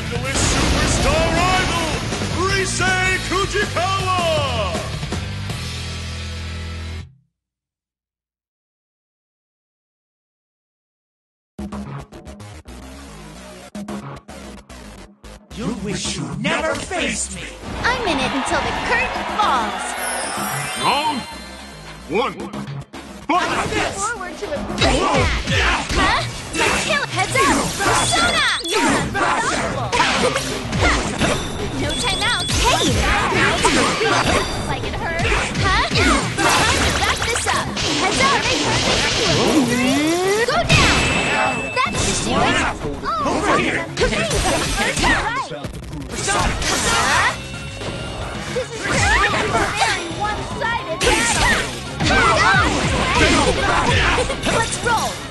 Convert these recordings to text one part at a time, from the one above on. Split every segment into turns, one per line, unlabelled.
Newest superstar idol, Rise Kujikawa!
You wish you never faced me.
I'm in it until the curtain falls.
Round one. Fight!
Forward to a great match. Huh? Kill heads up. Persona! no timeouts. Hey! like it hurts. Huh? Time to wrap this up. Heads up. Go down. That's just you. Oh,
Over here.
right. Huh? This is very one-sided battle. Let's roll.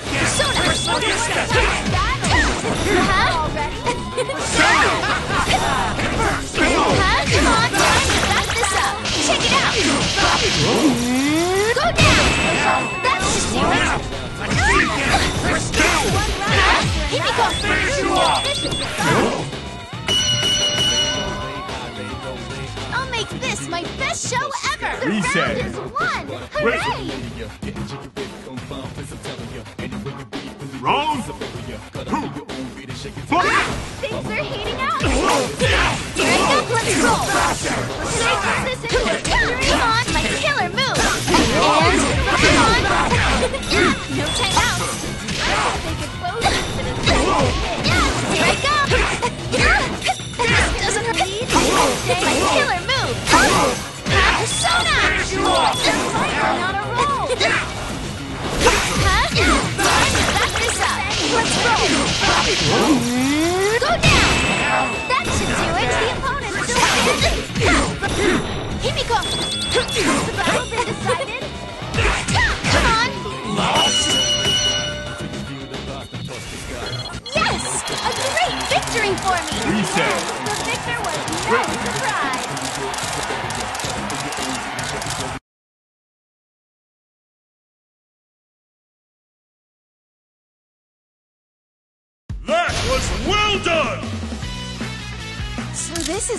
I'll make this my best show ever. The
Reset.
round is won. Hooray!
Round two. Fight!
Things are heating up. Here I go. Let's roll. Let's make this into a victory. Come on, my killer move. And come on. no timeouts.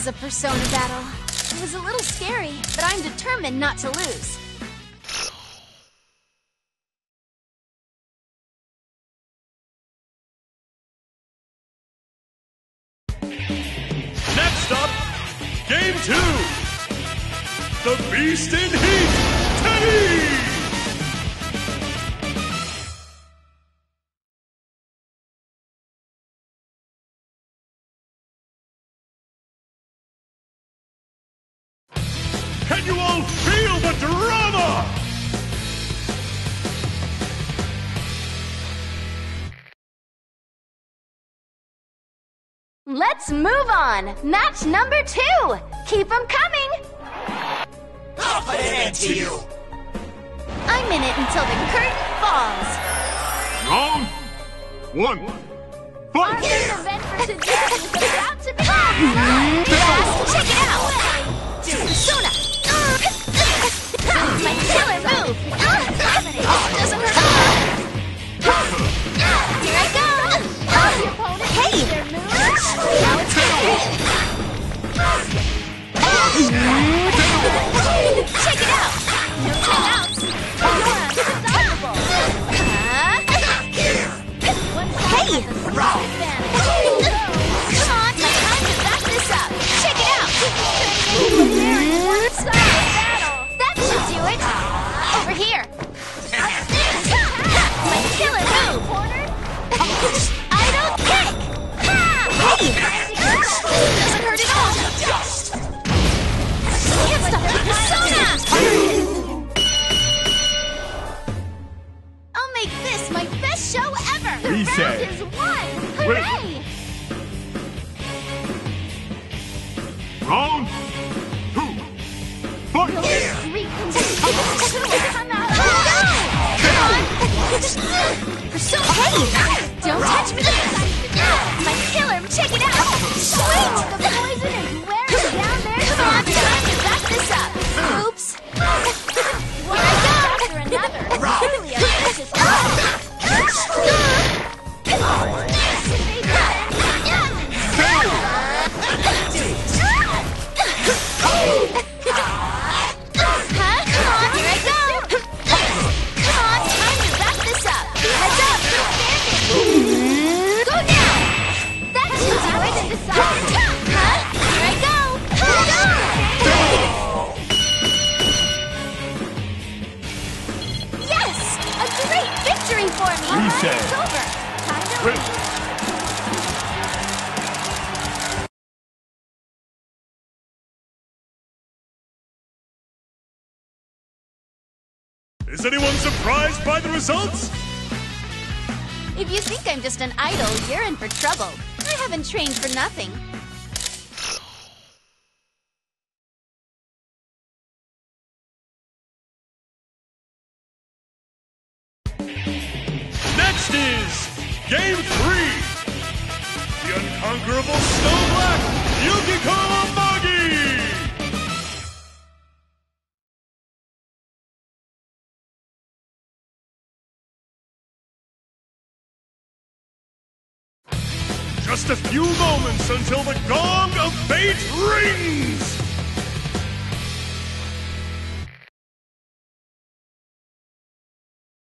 Is a Persona battle. It was a little scary, but I'm determined not to lose.
Next up, game two. The Beast in Heat, Teddie!
Let's move on! Match number two! Keep them coming!
I'll put an end to you.
I'm in it until the curtain falls.
Round one.
Our
Fight!
event for today is about to begin!
Reset.
Hooray!
Round two. Fight!
Hey! Don't touch me! My killer! Check it out! Wait! Battle!
Is anyone surprised by the results?
If you think I'm just an idol, you're in for trouble. I haven't trained for nothing.
Just a few moments until the gong of fate rings!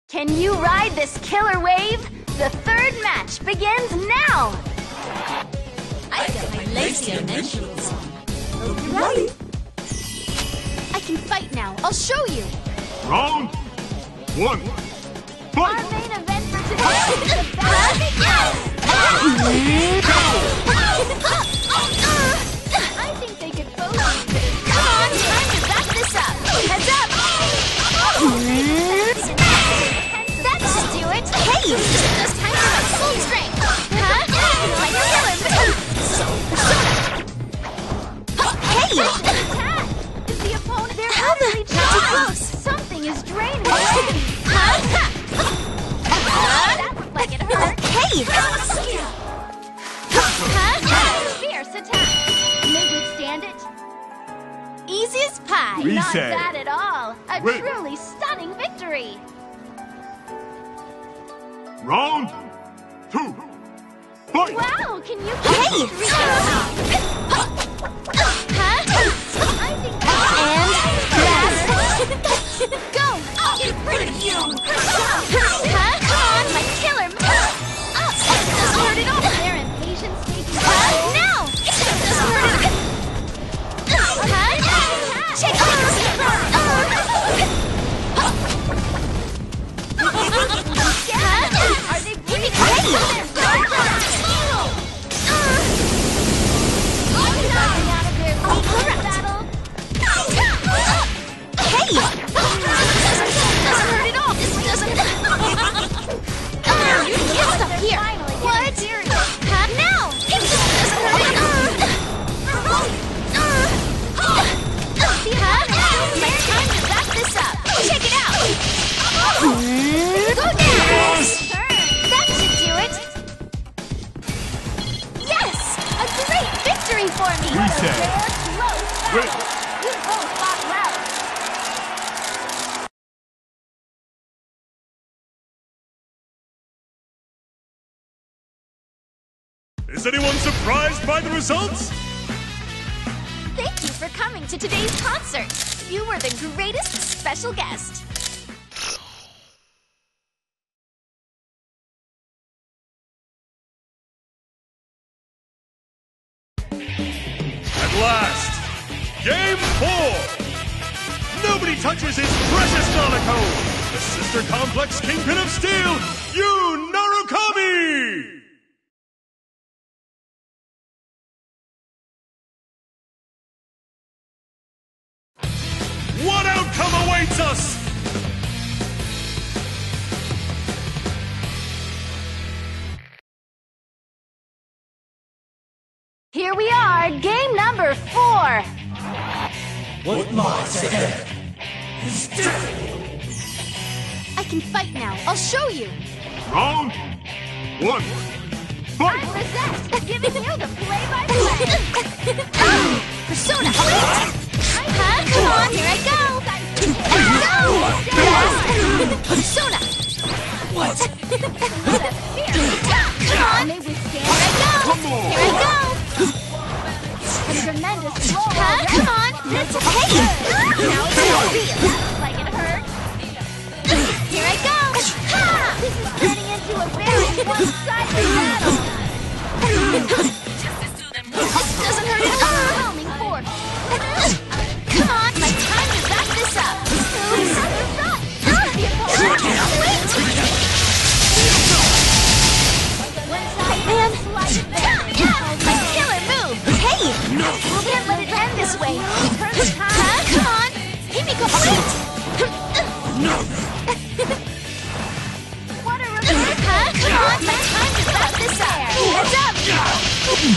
Can you ride this killer wave? The third match begins now! I got my lazy dimensions. Ready? I can fight now. I'll show you.
Round one.
Our main event I. Come on, time to wrap this up. Heads up. That should do it. Hey, this time to full strength. Huh? Like! Is the hurt. Fierce attack. Can they withstand it? Easy as pie. Not
Reset.
bad at all. A
Wait.
truly stunning victory.
Round two. Fight!
Wow, can you Hey! Huh? And grasp. Go! I'll get rid of you! Huh?
By the results?
Thank you for coming to today's concert. You were the greatest special guest.
At last, Game 4! Nobody touches his precious Nanako! The Sister Complex Kingpin of Steel, Yu Narukami! Awaits us?
Here we are, game number four.
What lies ahead is death.
I can fight now. I'll show you.
Round one.
I'm Rosette, giving you the play-by-play. Persona,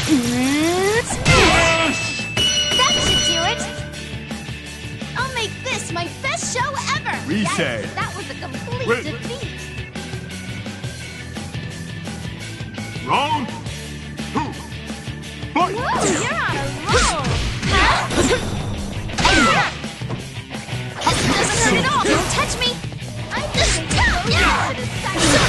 Smash! That should do it! I'll make this my best show ever!
Resay!
That, that, was a complete
Wait.
defeat!
Round two! Fight!
Whoa, you're on a roll! Huh? this doesn't hurt at all! Don't touch me! I'm just... Yeah!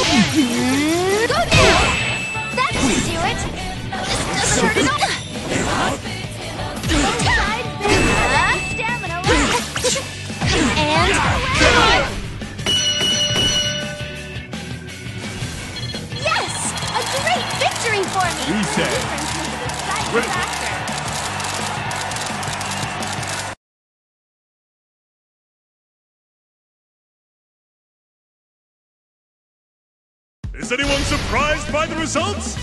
Go now! That should do it! This doesn't hurt at all!
by the results?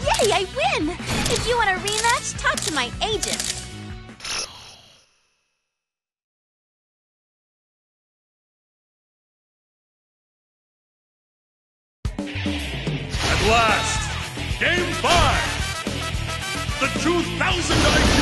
Yay, I win! If you want a rematch, talk to my agent.
At last, Game 5! The 2000 IQ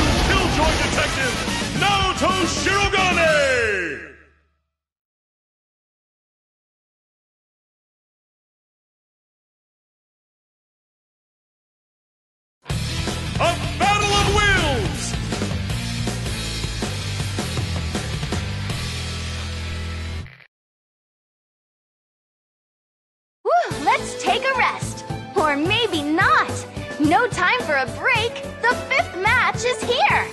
take a rest. Or maybe not. No time for a break. The fifth match is here.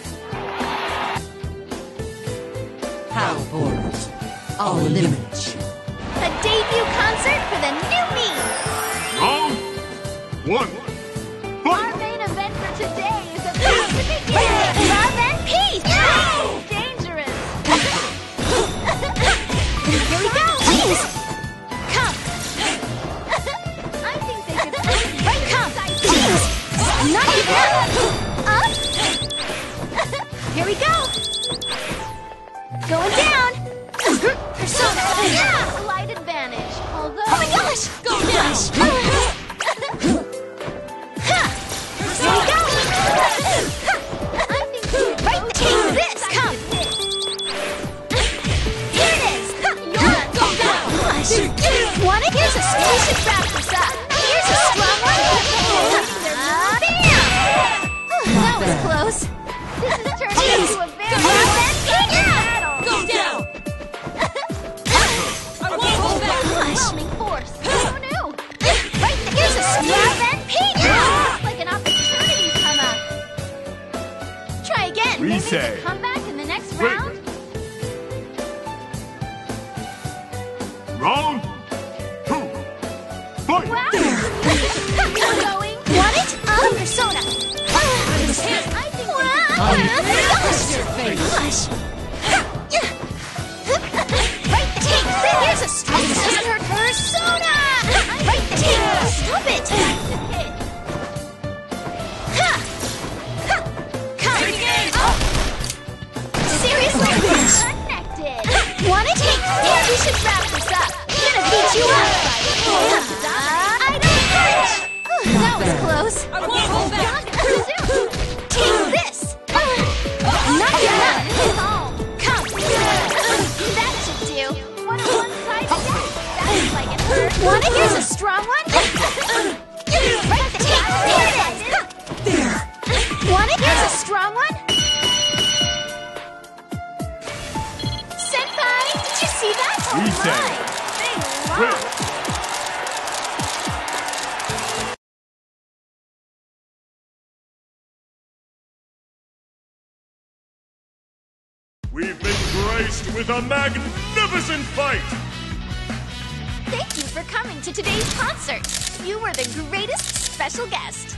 How borders? I'll eliminate you.
A debut concert for the new me.
Round one.
I won't hold back. Take this. Not. Come. That should do. What a one-sided. That's like it. Wanna use a strong one?
With a magnificent fight!
Thank you for coming to today's concert. You were the greatest special guest.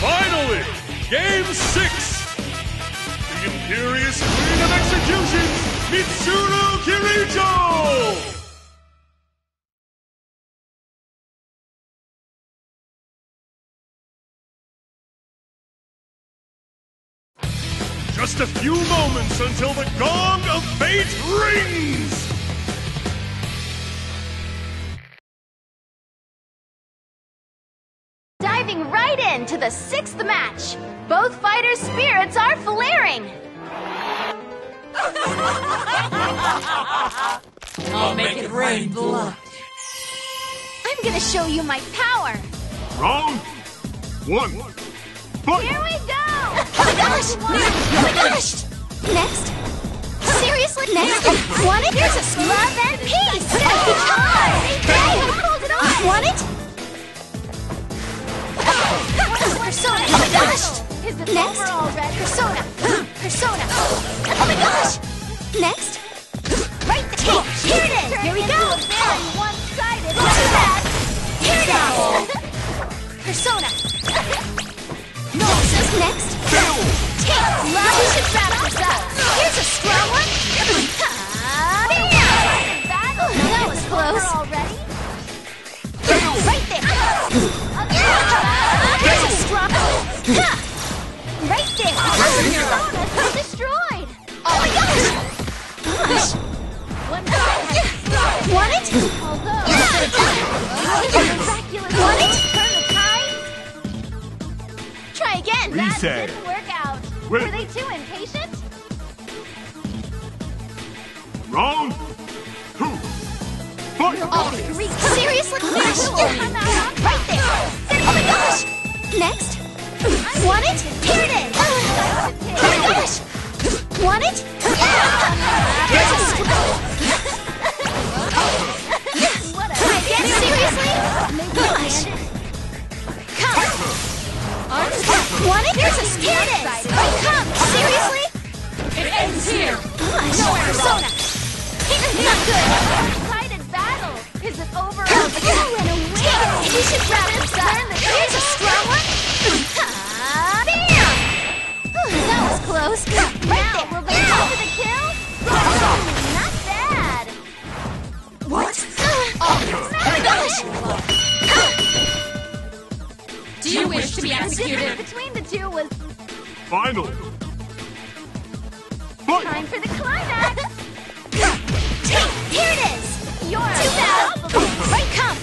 Finally, Game 6! The Imperious Queen of Executions, Mitsuru Kirijo! Just a few moments until the Gong of Fate rings!
Diving right into the sixth match. Both fighters' spirits are flaring.
I'll make it rain blood.
I'm gonna show you my power.
Round one.
Here we go! Oh my gosh! Oh my gosh! Next? Seriously? Next? Want it? Here's a love and peace! Come on! Hey, hold it on! Want it? Persona! Oh my gosh! Next? Persona! Persona! Oh my gosh! Next? Right there! Here it is! Here we go! one-sided! Too bad! Here it is! Persona! Next. Take love. You should this up. Here's a strong one. That was close. Already? Right there. Here's a strong. Ha! Right there. Destroyed. Oh my gosh. Gosh. One Want it? Although, Want it? Try.
Reset.
That didn't work out.
Wait.
Were they too impatient?
Round two. Fight!
All three. Seriously? Gosh. Right there. Oh my gosh. Next. Want it? Here it is. Oh my gosh. Want it? Here's a Try again? Seriously? Gosh. Want it? Here's a it is. Come. Seriously?
It ends here.
Gosh. No persona. Not good. Excited battle. Is it over? You ran away. You should wrap this up. Here's a strong one. Bam! That was close. Right there. Will they go for the kill? The
executed?
between the two was
Final. Fight!
time for the climax. Here it is. You're too bad. Right, come.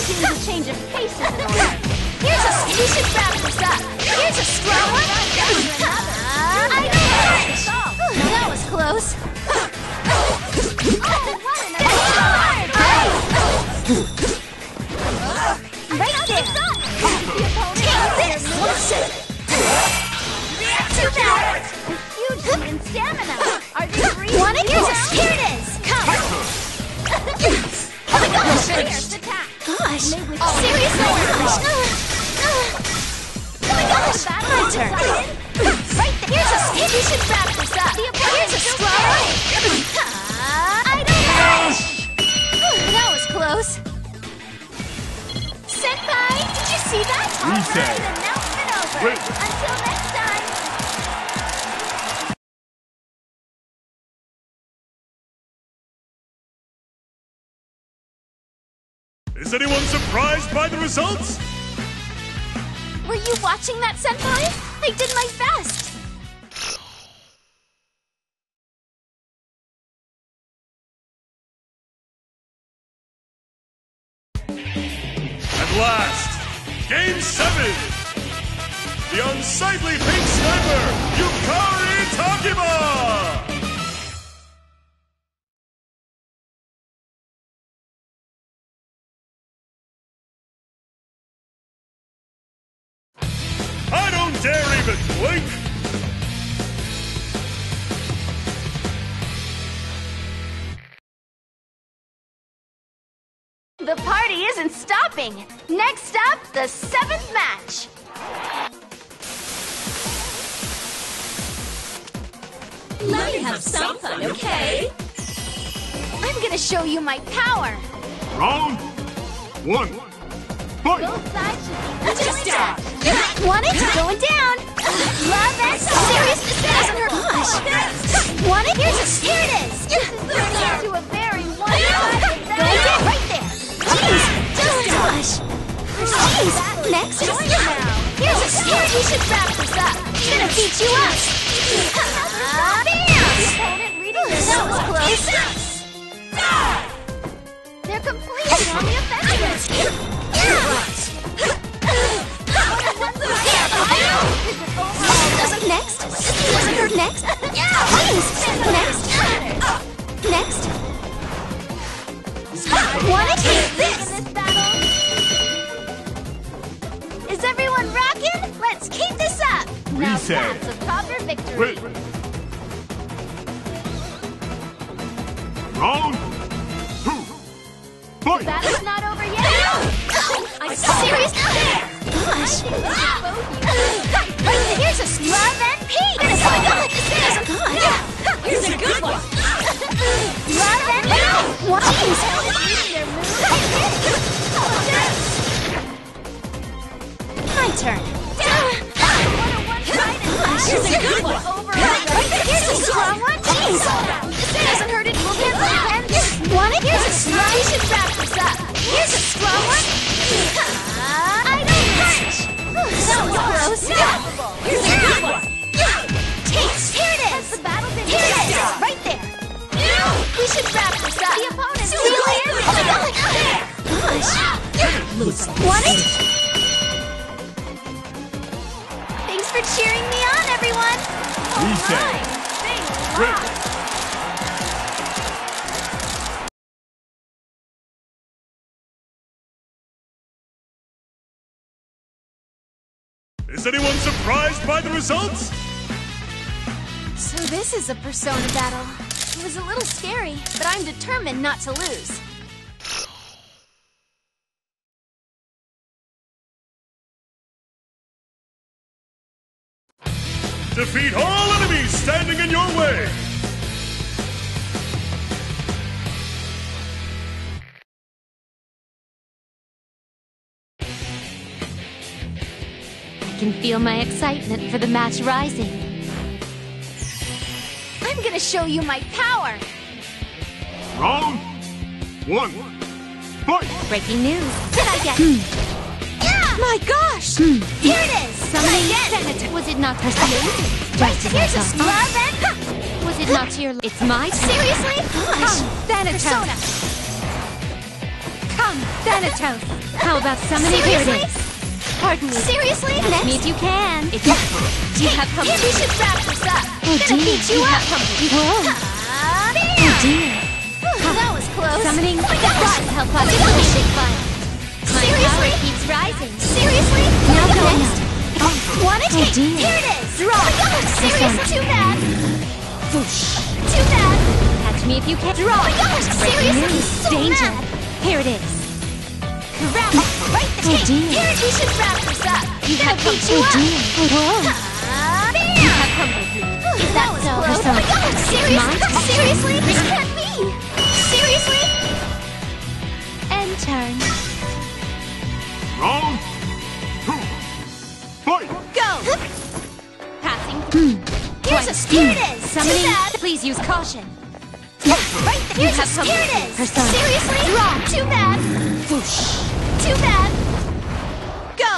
Seems a change of pace is in order. Here's a. You should wrap this up. Here's a strong one. I know it. That was close. Oh, what an Too bad. Huge in stamina. Are they free? Want it? Here's a, here it is. Come. oh my gosh. Fierce attack. Gosh. Seriously? Gosh. Oh my gosh. My turn. Right there. Here's a. You should wrap this up. Here's a straw. I don't know. That was close. Senpai, did you see that?
Reset.
All right, announcement over.
Wait.
Until next time.
Is anyone surprised by the results?
Were you watching that, Senpai? I did my best.
At last, Game 7! The unsightly pink sniper, Yukari Takeba! I don't dare even blink!
The party isn't stopping. Next up, the seventh match.
Let me have some fun, okay?
I'm gonna show you my power.
Round one. Fight!
Both sides should
Just
equally
stop.
matched. Want it? Going down. Love and seriousness doesn't hurt much. Want it? Here's a here it is. This is turning into a very one-sided battle. Going down right there. Jeez, just gosh. Jeez. Next. Here's a here. We should wrap this up. Gonna beat you up. Bam! Opponent reading their that close. They're completely on the offensive. Next. Next. Please. Next. Next. Wanna take this? Is everyone rocking? Let's keep this up. Now
Reset.
that's a proper victory.
Wait. Round two. Fight!
Battle's not over yet. I seriously. Gosh. Right here's a love and peace. Oh my God, this.
Here's a good one.
Love and peace. Should wrap this up. The opponent's still here. Oh my God. Gosh. Want it? Thanks for cheering me on, everyone.
Reset.
Thanks.
Ready. Is anyone surprised by the results?
So this is a Persona battle. It was a little scary, but I'm determined not to lose.
Defeat all enemies standing in your way!
I can feel my excitement for the match rising. I'm gonna show you my power!
Round one. Fight!
Breaking news. Did I get Yeah! My gosh! Here it is!
Summoning
Senator. Was it not persuasive? Right, here's a love and... Was it not to your... It's my turn. Seriously? Gosh.
Thanatos.
Persona.
Come, Thanatos. How about summoning here it
Seriously?
Pardon me.
Seriously?
Catch me if you can. If you, you have
Here,
company.
we should wrap this up.
Oh
Gonna
dear.
beat you up.
Whoa. Oh dear.
That was close.
Summoning.
Oh my gosh.
Rise, help us.
This.
fun. My
Seriously?
power keeps rising.
Seriously?
Now going
this.
up.
Want it?
Oh, dear.
Here it is. Draw. Oh my gosh. Seriously? Too bad.
Whoosh.
Too bad.
Catch me if you can.
Draw. Oh my gosh. Seriously? So
Danger.
mad.
Here it is.
Wrap. Right the
Oh, dear.
Here, we should wrap this up.
You
Gonna beat you
Oh
up.
dear. Whoa.
That was
so?
close.
So-
Oh my god, seriously? Seriously? This can't be! Seriously?
End turn.
Round two. Fight!
Go!
Passing.
Here's a
Twice.
it is!
Summoning.
Too bad!
Please use caution.
Right there! Here's a
come
here it
persona.
Seriously? Draw! Too bad!
Whoosh.
Too bad! Go!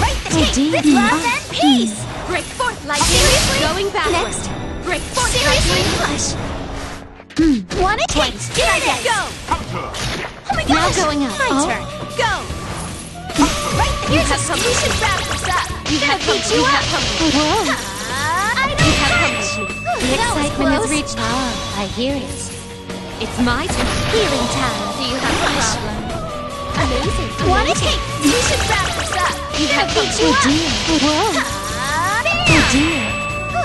Right the tape!
dear.
With love and peace!
Break forth lightning.
Seriously?
Going backward.
Next!
Break forth
Seriously?
lightning.
Hush! Want it?
Twice.
Here it is! Go!
Counter!
Oh my
Now
gosh!
going up.
My
Oh.
turn! Go! Right there! Here's
have
a
come-
we should wrap this up!
You
Gonna
have
beat
company.
you
You
up!
have company. Whoa.
Ah, I don't
have
touch!
company.
Oh,
The
that
excitement has reached. Ah, I hear it. It's my turn. Healing time. Do you have a problem? Amazing.
Want it? Hey, we should wrap this up!
You
Gonna
have
beat
company.
you up!
Whoa. Oh dear.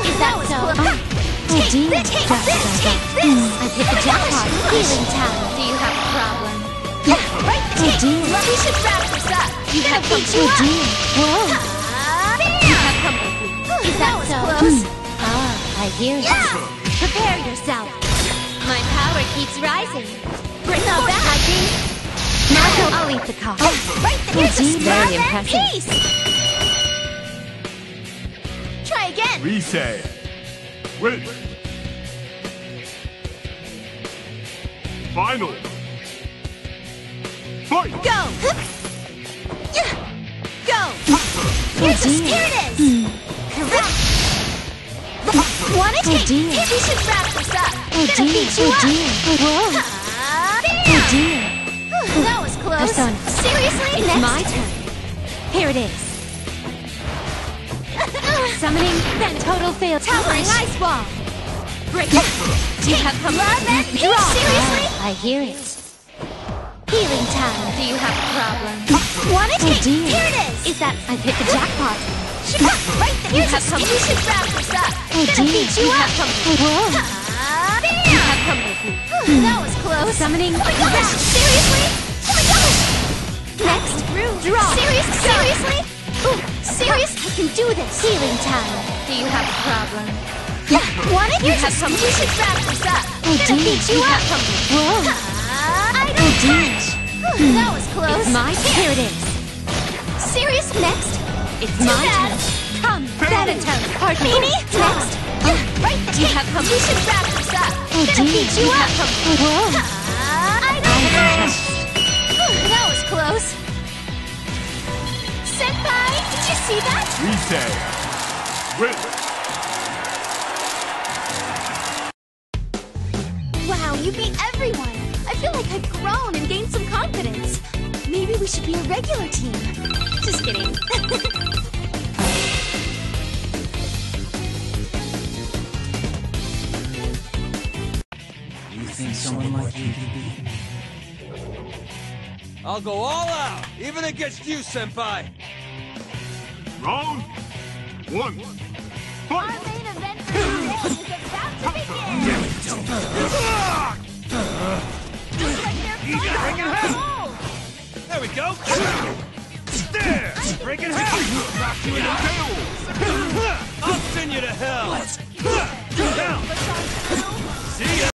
Is
that so? Oh. Oh dear.
this, take this, take this!
I've hit the jackpot. Healing time. Do you have a problem?
Yeah, Right the
Oh, dear.
We should wrap this up.
You have come
beat you
oh dear. Whoa. You have come with me. Is
That
that so?
close.
Ah, I hear
Yeah.
you. Prepare yourself. My power keeps rising. Bring
Not back,
I beast. Now I'll eat the cost.
Right the here's a
dear.
scrap
Very
that
impressive.
piece. Try again.
Risei. Win. Final. Fight.
Go. Yeah. Go. Here's a,
dear.
here it is. Correct. Wanna
Oh,
take?
dear.
We should wrap this up.
Oh
Gonna beat you
Oh
up.
dear. Whoa. Oh dear.
That was close.
Persona.
Seriously?
It's
Next.
my turn. Here it is. Summoning, then total fail. Towering ice wall. Break it. You have come
Love and peace. Seriously?
I hear it. Healing time. Do you have a problem?
Wanna
Oh
take?
dear.
Here it is.
Is that I've hit the jackpot?
Right there. Here's
have come-
We should wrap this up.
Oh
Gonna
dear.
beat you
you
up.
have come. Whoa. You have come with me.
That was close.
Oh, summoning.
Oh my gosh! Seriously? Oh my gosh! Next, draw. Serious? Seriously? Ooh, serious? I can do this.
Healing time. Do you have a problem?
Yeah, want it?
You have come-
We should wrap this up.
Oh
Gonna beat you
You
up.
Whoa.
Ah, I
Oh
don't
dear.
touch. Ooh, That was close.
It's my Here it is.
Serious? Next.
It's my turn. Come, Thanatos. Pardon me.
Next. Yeah, right the
You have come-
We should wrap this up.
Oh
Gonna beat you
You
up.
Whoa.
I
I
don't touch. That was close. See that?
Risei. Win.
Wow, you beat everyone! I feel like I've grown and gained some confidence. Maybe we should be a regular team. Just kidding.
You think someone like you could be?
I'll go all out, even against you, Senpai!
Round one.
Our main event is about to begin. You gotta.
There we go. There. Break it half. Rock you in the tail. I'll send you to hell. Down. See ya.